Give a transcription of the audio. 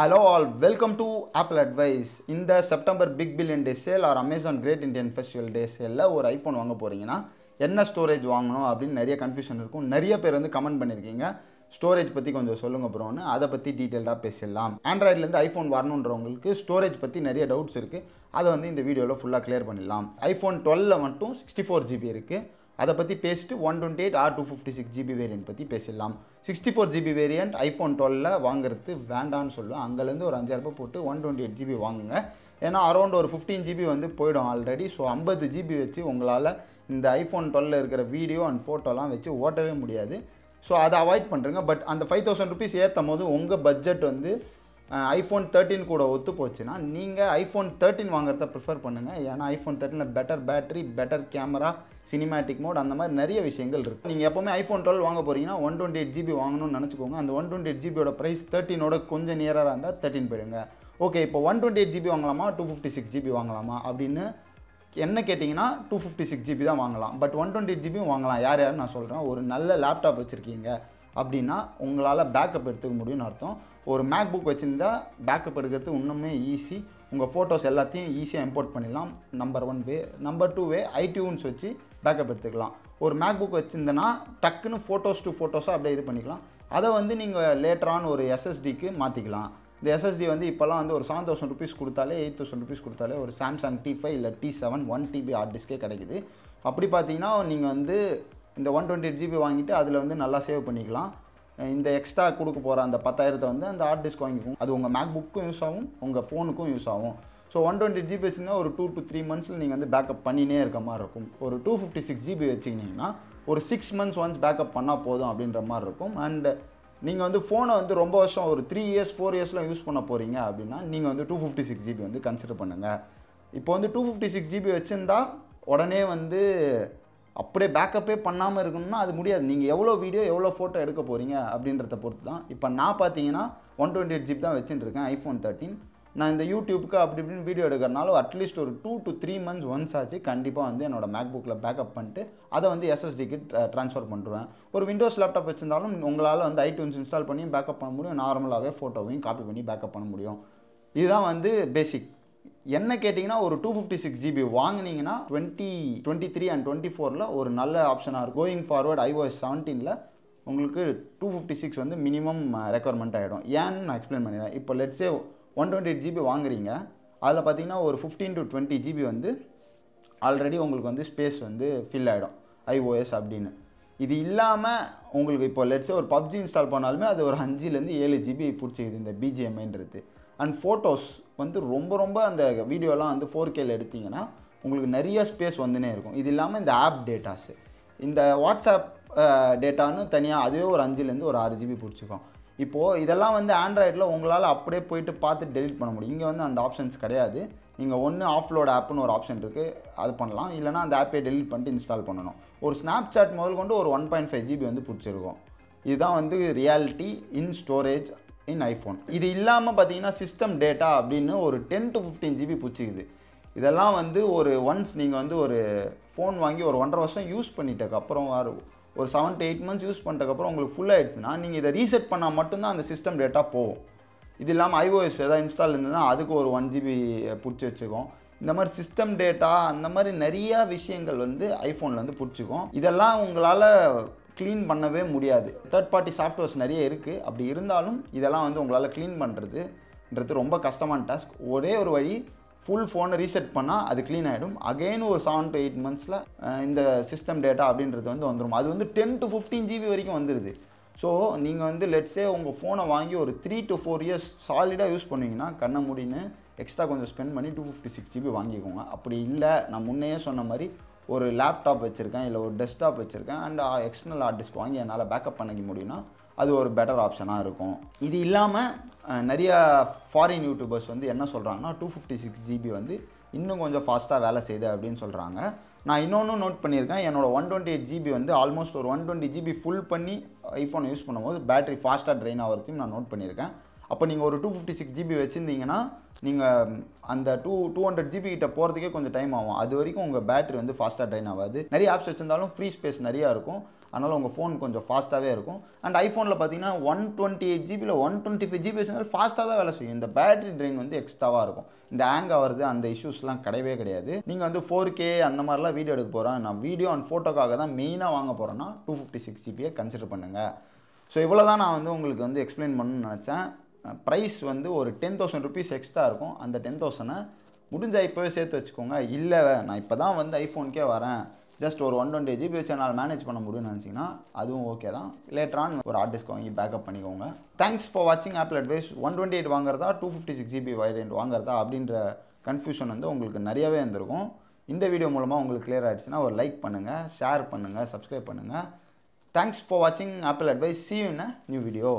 Hello all welcome to Apple advice இந்த September big billion day sale or Amazon great Indian festival day சேலில் ஒரு iPhone வாங்க போகிறீங்கன்னா என்ன storage வாங்கணும் அப்படின்னு நிறைய கன்ஃபியூஷன் இருக்கும். நிறைய பேர் வந்து கமெண்ட் பண்ணியிருக்கீங்க ஸ்டோரேஜ் பற்றி கொஞ்சம் சொல்லுங்கள் ப்ரோன்னு அதை பற்றி டீட்டெயில்டாக பேசிடலாம். ஆண்ட்ராய்ட்லேருந்து ஐஃபோன் வரணுன்றவங்களுக்கு ஸ்டோரேஜ் பற்றி நிறைய டவுட்ஸ் இருக்குது அதை வந்து இந்த வீடியோவில் ஃபுல்லாக கிளியர் பண்ணிடலாம். ஐஃபோன் டுவெல்ல மட்டும் சிக்ஸ்டி ஃபோர் ஜிபி இருக்குது அதை பற்றி பேசிட்டு one twenty eight or two fifty six GB variant பற்றி பேசிடலாம். Sixty four GB variant iPhone டுவெலில் வாங்குறது வேண்டான்னு சொல்லுவேன் அங்கேருந்து ஒரு அஞ்சாயிரம் ரூபாய் போட்டு ஒன் டுவெண்ட்டி எயிட் ஜிபி வாங்குங்க. ஏன்னா அரௌண்ட் ஒரு ஃபிஃப்டீன் ஜிபி வந்து போயிடும் ஆல்ரெடி ஸோ ஐம்பது ஜிபி வச்சு உங்களால் இந்த ஐஃபோன் டுவெலில் இருக்கிற வீடியோ அண்ட் ஃபோட்டோலாம் வச்சு ஓட்டவே முடியாது. ஸோ அதை அவாய்ட் பண்ணுறங்க பட் அந்த ஃபைவ் தௌசண்ட் ருபீஸ் ஏற்றும் போது உங்கள் பட்ஜெட் வந்து ஐஃபோன் தேர்ட்டின் கூட ஒத்து போச்சுன்னா நீங்கள் ஐஃபோன் தேர்ட்டின் வாங்குறத ப்ரிஃபர் பண்ணுங்கள் ஏன்னா iPhone தேர்ட்டினில் better battery better camera cinematic mode அந்த மாதிரி நிறைய விஷயங்கள் இருக்குது நீங்கள் எப்போவுமே ஐஃபோன் டுவெல் வாங்க போகிறீங்கன்னா ஒன் டுவெண்ட்டி எயிட் ஜிபி வாங்கணும்னு நினச்சிக்கோங்க. அந்த ஒன் டுவெண்ட்டி எயிட் ஜிபியோட ப்ரைஸ் தேர்ட்டினோட கொஞ்சம் நியராக இருந்தால் தேர்ட்டின் போயிடுங்க. ஓகே இப்போ ஒன் டுவெண்ட்டி எயிட் ஜிபி வாங்கலாமா? டூ ஃபிஃப்டி சிக்ஸ் ஜிபி வாங்கலாமா? அப்படின்னு என்ன கேட்டிங்கன்னா டூ ஃபிஃப்டி சிக்ஸ் ஜிபி தான் வாங்கலாம். பட் ஒன் டுவெண்ட்டி எயிட் ஜிபியும் வாங்கலாம். யார் யாருன்னு நான் சொல்கிறேன் ஒரு நல்ல லேப்டாப் வச்சுருக்கீங்க அப்படின்னா உங்களால் பேக்கப் எடுத்துக்க முடியும்னு அர்த்தம். ஒரு மேக் புக் வச்சுருந்தா பேக்கப் எடுக்கிறது இன்னுமே ஈஸி உங்கள் ஃபோட்டோஸ் எல்லாத்தையும் ஈஸியாக இம்போர்ட் பண்ணிடலாம். Number one way number two way iTunes வச்சு பேக்கப் எடுத்துக்கலாம். ஒரு மேக் புக் வச்சுருந்தேன்னா டக்குன்னு ஃபோட்டோஸ் டு ஃபோட்டோஸாக அப்படியே இது பண்ணிக்கலாம். அதை வந்து நீங்கள் லேட்டரான ஒரு எஸ்எஸ்டிக்கு மாற்றிக்கலாம் இந்த எஸ்எஸ்டி வந்து இப்போல்லாம் வந்து ஒரு செவன் தௌசண்ட் ருபீஸ் கொடுத்தாலே எயிட் தௌசண்ட் ருபீஸ் கொடுத்தாலே ஒரு சாம்சங் டி ஃபைவ் இல்லை T seven one TB hard டிஸ்கே கிடைக்குது. அப்படி பார்த்தீங்கன்னா நீங்கள் வந்து இந்த ஒன் டுவெண்ட்டி எயிட் ஜிபி வாங்கிட்டு அதில் வந்து நல்லா சேவ் பண்ணிக்கலாம். இந்த எக்ஸ்ட்ரா கொடுக்க போகிற அந்த பத்தாயிரத்தை வந்து அந்த ஹார்ட் டிஸ்க் வாங்கிக்கும். அது உங்கள் மேக் புக்கும் யூஸ் ஆகும் உங்கள் ஃபோனுக்கும் யூஸ் ஆகும். ஸோ ஒன் டுவெண்ட்டி ஜிபி வச்சுருந்தா ஒரு டூ டு த்ரீ மந்த்ஸில் நீங்கள் வந்து பேக்கப் பண்ணினே இருக்க மாதிரி இருக்கும். ஒரு டூ ஃபிஃப்டி சிக்ஸ் ஜிபி வச்சிங்கன்னா ஒரு சிக்ஸ் மந்த்ஸ் ஒன்ஸ் பேக்கப் பண்ணால் போதும் அப்படின்ற மாதிரி இருக்கும். அண்ட் நீங்கள் வந்து ஃபோனை வந்து ரொம்ப வருஷம் ஒரு த்ரீ இயர்ஸ் ஃபோர் இயர்ஸ்லாம் யூஸ் பண்ண போகிறீங்க அப்படின்னா நீங்கள் வந்து டூ ஃபிஃப்டி சிக்ஸ் ஜிபி வந்து கன்சிடர் பண்ணுங்கள் இப்போ வந்து டூ ஃபிஃப்டி சிக்ஸ் ஜிபி வச்சுருந்தா உடனே வந்து அப்படியே பேக்கப்பே பண்ணாமல் இருக்கணும்னா அது முடியாது. நீங்கள் எவ்வளோ வீடியோ எவ்வளோ ஃபோட்டோ எடுக்க போகிறீங்க அப்படின்றத பொறுத்து தான் இப்போ நான் பார்த்தீங்கன்னா ஒன் டுவெண்ட்டி எயிட் ஜிப் தான் வச்சுட்டு இருக்கேன் ஐஃபோன் தேர்ட்டின் நான் இந்த யூடியூப்க்கு அப்படி இப்படின்னு வீடியோ எடுக்கிறனால அட்லீஸ்ட் ஒரு two to three months once ஆச்சு கண்டிப்பாக வந்து என்னோட மேக் புக்கில் பேக்கப் பண்ணிட்டு அதை வந்து எஸ்எஸ்டிக்கு ட்ரான்ஸ்ஃபர் பண்ணுவேன் ஒரு விண்டோஸ் லேப்டாப் வச்சிருந்தாலும் உங்களால் வந்து ஐடியூன்ஸ் இன்ஸ்டால் பண்ணி பேக்கப் பண்ண முடியும். நார்மலாகவே ஃபோட்டோவையும் காப்பி பண்ணி பேக்கப் பண்ண முடியும். இதுதான் வந்து பேசிக் என்ன கேட்டிங்கன்னா ஒரு டூ ஃபிஃப்டி சிக்ஸ் ஜிபி வாங்கினீங்கன்னா twenty twenty three and twenty ஃபோரில் ஒரு நல்ல ஆப்ஷனாக இருக்கும். கோயிங் ஃபார்வர்ட் ஐஓஎஸ் செவன்டீனில் உங்களுக்கு டூ ஃபிஃப்டி சிக்ஸ் வந்து மினிமம் ரெக்குவயர்மெண்ட் ஆகிடும் ஏன்னு நான் எக்ஸ்பிளைன் பண்ணிடுறேன். இப்போ let's say one twenty eight GB வாங்குறீங்க. அதில் பார்த்தீங்கன்னா ஒரு ஃபிஃப்டீன் டு டுவெண்ட்டி ஜிபி வந்து ஆல்ரெடி உங்களுக்கு வந்து ஸ்பேஸ் வந்து ஃபில் ஆகிடும் ஐஓஎஸ் அப்படின்னு. இது இல்லாமல் உங்களுக்கு இப்போ லெட்ஸே ஒரு பப்ஜி இன்ஸ்டால் பண்ணாலுமே அது ஒரு அஞ்சுலேருந்து ஏழு ஜிபி பிடிச்சிக்குது இந்த பிஜிஎம்ஐன்றது அண்ட் ஃபோட்டோஸ் வந்து ரொம்ப ரொம்ப அந்த வீடியோலாம் வந்து ஃபோர் கேல எடுத்திங்கன்னா உங்களுக்கு நிறைய ஸ்பேஸ் வந்துனே இருக்கும். இது இல்லாமல் இந்த ஆப் டேட்டாஸு இந்த வாட்ஸ்அப் டேட்டான்னு தனியாக அதுவே ஒரு அஞ்சுலேருந்து ஒரு ஆறு ஜிபி பிடிச்சிக்கும். இப்போது இதெல்லாம் வந்து ஆண்ட்ராய்டில் உங்களால் அப்படியே போயிட்டு பார்த்து டெலிட் பண்ண முடியும். இங்கே வந்து அந்த ஆப்ஷன்ஸ் கிடையாது. நீங்கள் ஒன்று ஆஃப்லோட் ஆப்னு ஒரு ஆப்ஷன் இருக்குது அது பண்ணலாம். இல்லைனா அந்த ஆப்பை டெலிட் பண்ணிட்டு இன்ஸ்டால் பண்ணணும். ஒரு ஸ்னாப் சாட் முதல் கொண்டு ஒரு ஒன் பாயிண்ட் ஃபைவ் ஜிபி வந்து பிடிச்சிருக்கும். இதுதான் வந்து reality in storage in iPhone இது இல்லாமல் பார்த்தீங்கன்னா சிஸ்டம் டேட்டா அப்படின்னு ஒரு டென் டு ஃபிஃப்டீன் ஜிபி பிடிச்சிக்குது இதெல்லாம் வந்து ஒரு ஒன்ஸ் நீங்கள் வந்து ஒரு ஃபோன் வாங்கி ஒரு ஒன்றரை வருஷம் யூஸ் பண்ணிட்டக்கப்புறம் ஒரு seven to eight months use பண்ணிட்டக்கப்புறம் உங்களுக்கு ஃபுல் ஆகிடுச்சுன்னா நீங்கள் இதை ரீசெட் பண்ணால் மட்டும்தான் அந்த சிஸ்டம் டேட்டா போகும். இது இல்லாமல் ஐஓஎஸ் எதாவது இன்ஸ்டால் இருந்ததுன்னா அதுக்கு ஒரு ஒன் ஜிபி பிடிச்சி வச்சுக்கும். இந்த மாதிரி சிஸ்டம் டேட்டா அந்த மாதிரி நிறையா விஷயங்கள் வந்து ஐஃபோனில் வந்து பிடிச்சிக்கும். இதெல்லாம் உங்களால் க்ளீன் பண்ணவே முடியாது. தேர்ட் பார்ட்டி சாஃப்ட்வேர்ஸ் நிறைய இருக்குது அப்படி இருந்தாலும் இதெல்லாம் வந்து உங்களால் க்ளீன் பண்ணுறதுன்றது ரொம்ப கஷ்டமான டாஸ்க் ஒரே ஒரு வழி ஃபுல் ஃபோனை ரீசெட் பண்ணால் அது க்ளீன் ஆகிடும் அகெயின் ஒரு செவன் டு எயிட் மந்த்ஸில் இந்த சிஸ்டம் டேட்டா அப்படின்றது வந்து வந்துடும் அது வந்து டென் டு ஃபிஃப்டீன் ஜிபி வரைக்கும் வந்துடுது ஸோ நீங்கள் வந்து லெட்ஸே உங்கள் ஃபோனை வாங்கி ஒரு த்ரீ டு ஃபோர் இயர்ஸ் சாலிடாக யூஸ் பண்ணுவீங்கன்னா கண்ணை முடின்னு எக்ஸ்ட்ரா கொஞ்சம் ஸ்பெண்ட் பண்ணி டூ ஃபிஃப்டி சிக்ஸ் ஜிபி வாங்கிக்கோங்க. அப்படி இல்லை நான் முன்னையே சொன்ன மாதிரி ஒரு லேப்டாப் வச்சுருக்கேன் இல்லை ஒரு டெஸ்க்டாப் வச்சுருக்கேன் அண்ட் எக்ஸ்டர்னல் ஹார்ட் டிஸ்க் வாங்கி என்னால் பேக்கப் பண்ணிக்க முடியும்னா அது ஒரு பெட்டர் ஆப்ஷனாக இருக்கும். இது இல்லாமல் நிறைய ஃபாரின் யூடியூபர்ஸ் வந்து என்ன சொல்கிறாங்கன்னா டூ ஃபிஃப்டி சிக்ஸ் ஜிபி வந்து இன்னும் கொஞ்சம் ஃபாஸ்ட்டாக வேலை செய்யுது அப்படின்னு சொல்கிறாங்க நான் இன்னொன்று நோட் பண்ணியிருக்கேன் என்னோடய ஒன் டுவெண்ட்டி எயிட் ஜிபி வந்து ஆல்மோஸ்ட் ஒரு ஒன் டுவெண்ட்டி ஜிபி ஃபுல் பண்ணி ஐஃபோனை யூஸ் பண்ணும்போது பேட்டரி ஃபாஸ்ட்டாக ட்ரெயின் ஆகிறதையும் நான் நோட் பண்ணியிருக்கேன். அப்போ நீங்கள் ஒரு டூ ஃபிஃப்டி சிக்ஸ் ஜிபி வச்சுருந்தீங்கன்னா நீங்கள் அந்த டூ டூ ஹண்ட்ரட் ஜிபி கிட்ட போகிறதுக்கே கொஞ்சம் டைம் ஆகும். அது வரைக்கும் உங்கள் பேட்டரி வந்து ஃபாஸ்ட்டாக ட்ரைன் ஆகாது. நிறைய ஆப்ஸ் வச்சிருந்தாலும் ஃப்ரீ ஸ்பேஸ் நிறையா இருக்கும். அதனால் உங்கள் ஃபோன் கொஞ்சம் ஃபாஸ்ட்டாகவே இருக்கும். அண்ட் ஐஃபோனில் பார்த்தீங்கன்னா ஒன் டுவெண்ட்டி எயிட் ஜிபியில் ஒன் டுவெண்ட்டி ஃபைவ் ஜிபி வச்சிருந்தாலும் ஃபாஸ்ட்டாக தான் வேலை செய்யும். இந்த பேட்டரி ட்ரெயின் வந்து எக்ஸ்ட்ராவாக இருக்கும். இந்த ஹேங் ஆகிறது அந்த இஷ்யூஸ்லாம் கிடையவே கிடையாது. நீங்கள் வந்து ஃபோர் கே அந்த மாதிரிலாம் வீடியோ எடுக்க போகிறேன் நான் வீடியோ அண்ட் ஃபோட்டோக்காக தான் மெயினாக வாங்க போகிறேன்னா டூ ஃபிஃப்டி சிக்ஸ் ஜிபியை கன்சிடர் பண்ணுங்கள் ஸோ இவ்வளோ தான் நான் வந்து உங்களுக்கு வந்து எக்ஸ்பிளைன் பண்ணணும்னு நினச்சேன். ப்ரைஸ் வந்து ஒரு டென் தௌசண்ட் ருபீஸ் எக்ஸ்ட்ரா இருக்கும். அந்த டென் தௌசண்டை முடிஞ்சா இப்போவே சேர்த்து வச்சுக்கோங்க. இல்லை நான் இப்போ தான் வந்து ஐஃபோனுக்கே வரேன். ஜஸ்ட் ஒரு ஒன் டுவெண்ட்டி ஜிபி வச்சு என்னால் மேனேஜ் பண்ண முடியும்னு நினச்சிங்கன்னா அதுவும் ஓகே தான். லேட்டரான் ஒரு ஹார்ட் டிஸ்க் வாங்கி பேக்கப் பண்ணிக்கோங்க. தேங்க்ஸ் ஃபார் வாட்சிங் Apple advice one twenty eight வாங்குறதா two fifty six GB variant வாங்குறதா அப்படின்ற கன்ஃபியூஷன் வந்து உங்களுக்கு நிறையவே இருந்திருக்கும் இந்த வீடியோ மூலமாக உங்களுக்கு கிளியர் ஆகிடுச்சுன்னா ஒரு லைக் பண்ணுங்கள் ஷேர் பண்ணுங்கள் சப்ஸ்கிரைப் பண்ணுங்கள் தேங்க்ஸ் ஃபார் வாட்சிங் Apple advice see in a new video